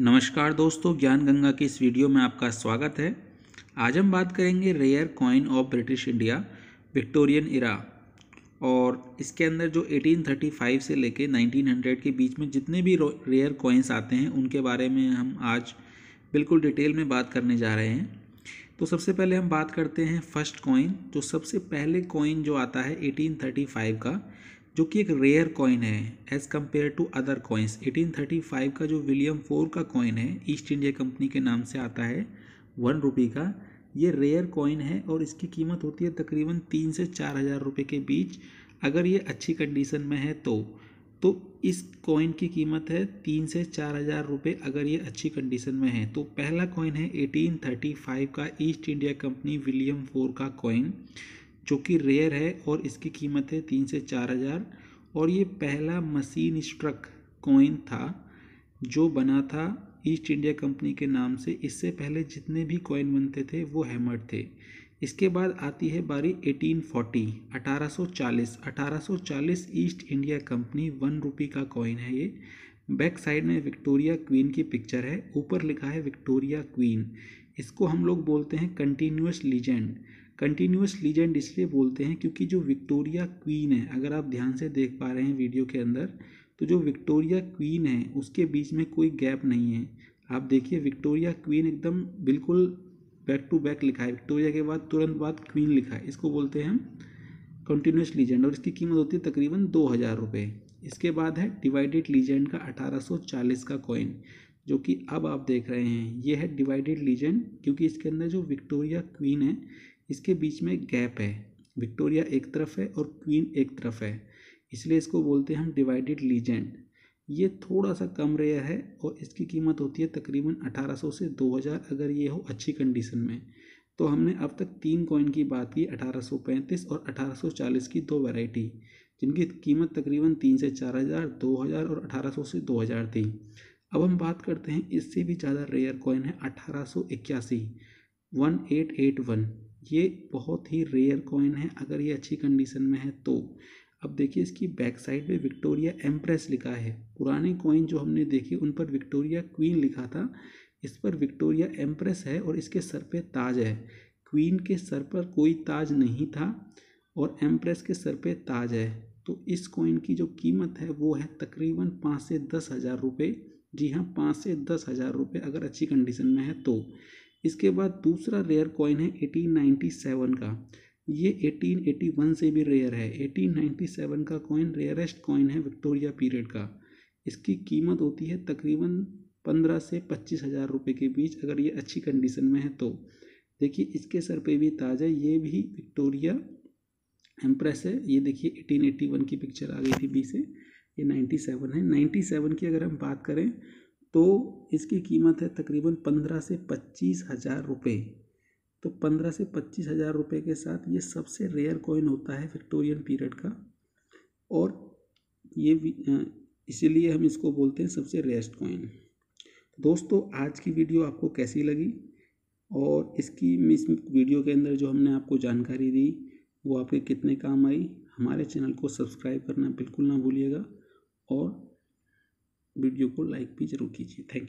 नमस्कार दोस्तों, ज्ञान गंगा की इस वीडियो में आपका स्वागत है। आज हम बात करेंगे rare coin of British India Victorian era और इसके अंदर जो 1835 से लेके 1900 के बीच में जितने भी रेयर कॉइन्स आते हैं, उनके बारे में हम आज बिल्कुल डिटेल में बात करने जा रहे हैं। तो सबसे पहले हम बात करते हैं फ़र्स्ट कॉइन जो सबसे पहले कॉइन जो आता है 1835 का। जो कि एक रेयर कॉइन है as compared to other coins 1835 का जो विलियम फोर का कॉइन है ईस्ट इंडिया कंपनी के नाम से आता है वन रुपी का, ये रेयर कॉइन है और इसकी कीमत होती है तकरीबन तीन से चार हज़ार रुपये के बीच। अगर ये अच्छी कंडीशन में है तो तो इस कॉइन की कीमत है तीन से चार हज़ार रुपये अगर ये अच्छी कंडीशन में है। तो पहला कॉइन है एटीन थर्टी फाइव का East India Company William four का कॉइन जो कि रेयर है और इसकी कीमत है तीन से चार हज़ार। और ये पहला मशीन स्ट्रक कॉइन था, जो बना था ईस्ट इंडिया कंपनी के नाम से। इससे पहले जितने भी कॉइन बनते थे, वो हैमर्ड थे। इसके बाद आती है बारी 1840 1840 1840 East India Company one rupee का कॉइन है ये। बैक साइड में विक्टोरिया क्वीन की पिक्चर है, ऊपर लिखा है विक्टोरिया क्वीन। इसको हम लोग बोलते हैं कंटिन्यूस लीजेंड। कंटिन्यूस लीजेंड इसलिए बोलते हैं क्योंकि जो विक्टोरिया क्वीन है, अगर आप ध्यान से देख पा रहे हैं वीडियो के अंदर तो जो विक्टोरिया क्वीन है, उसके बीच में कोई गैप नहीं है। आप देखिए विक्टोरिया क्वीन एकदम बिल्कुल बैक टू बैक लिखा है। विक्टोरिया के बाद तुरंत बाद क्वीन लिखा है। इसको बोलते हैं हम कंटिन्यूस लीजेंड और इसकी कीमत होती है तकरीबन दो हज़ार रुपये इसके बाद है डिवाइडेड लीजेंड का अठारह सौ चालीस का कॉइन जो कि अब आप देख रहे हैं। ये है डिवाइडेड लीजेंड क्योंकि इसके अंदर जो विक्टोरिया क्वीन है, इसके बीच में गैप है। विक्टोरिया एक तरफ़ है और क्वीन एक तरफ़ है। इसलिए इसको बोलते हैं हम डिवाइडेड लीजेंड ये थोड़ा सा कम रेयर है और इसकी कीमत होती है तकरीबन 1800 से 2000 अगर ये हो अच्छी कंडीशन में। तो हमने अब तक तीन कॉइन की बात की 1835 और 1840 की दो वैरायटी जिनकी कीमत तकरीबन तीन से चार हज़ार, दो हज़ार और अठारह सौ से दो हज़ार थी। अब हम बात करते हैं इससे भी ज़्यादा रेयर कॉइन है अठारह सौ इक्यासी। One eight eight one. ये बहुत ही रेयर कॉइन है, अगर ये अच्छी कंडीशन में है तो। अब देखिए इसकी बैक साइड में विक्टोरिया एम्प्रेस लिखा है। पुराने कॉइन जो हमने देखे, उन पर विक्टोरिया क्वीन लिखा था। इस पर विक्टोरिया एम्प्रेस है और इसके सर पे ताज है। क्वीन के सर पर कोई ताज नहीं था और एम्प्रेस के सर पे ताज है। तो इस कॉइन की जो कीमत है वो है तकरीबन पाँच से दस हज़ार रुपये जी हाँ पाँच से दस हज़ार रुपये अगर अच्छी कंडीशन में है तो। इसके बाद दूसरा रेयर कॉइन है 1897 का। ये 1881 से भी रेयर है। 1897 का कॉइन रेयरेस्ट कॉइन है विक्टोरिया पीरियड का। इसकी कीमत होती है तकरीबन पंद्रह से पच्चीस हज़ार रुपये के बीच अगर ये अच्छी कंडीशन में है तो। देखिए, इसके सर पे भी ताज है। ये भी विक्टोरिया एम्प्रेस है, ये देखिए 1881 की पिक्चर आ गई थी बी से, ये 97 है। 97 की अगर हम बात करें तो इसकी कीमत है तकरीबन पंद्रह से पच्चीस हज़ार रुपये तो पंद्रह से पच्चीस हज़ार रुपये के साथ ये सबसे रेयर कॉइन होता है विक्टोरियन पीरियड का। और ये इसीलिए हम इसको बोलते हैं सबसे रेयरेस्ट कॉइन दोस्तों, आज की वीडियो आपको कैसी लगी? और इसकी, इस वीडियो के अंदर जो हमने आपको जानकारी दी वो आपके कितने काम आई, हमारे चैनल को सब्सक्राइब करना बिल्कुल ना भूलिएगा और वीडियो को लाइक भी ज़रूर कीजिए। Thank you.